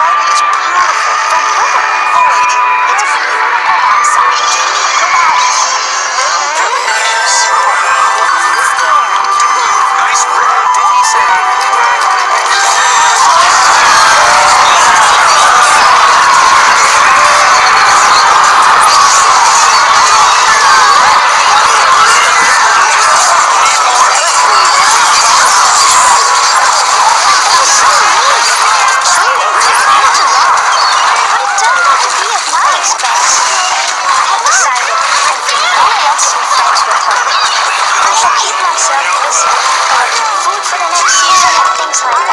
Shiny what else do friends with her. I shall keep myself busy, food for the next season and things like that.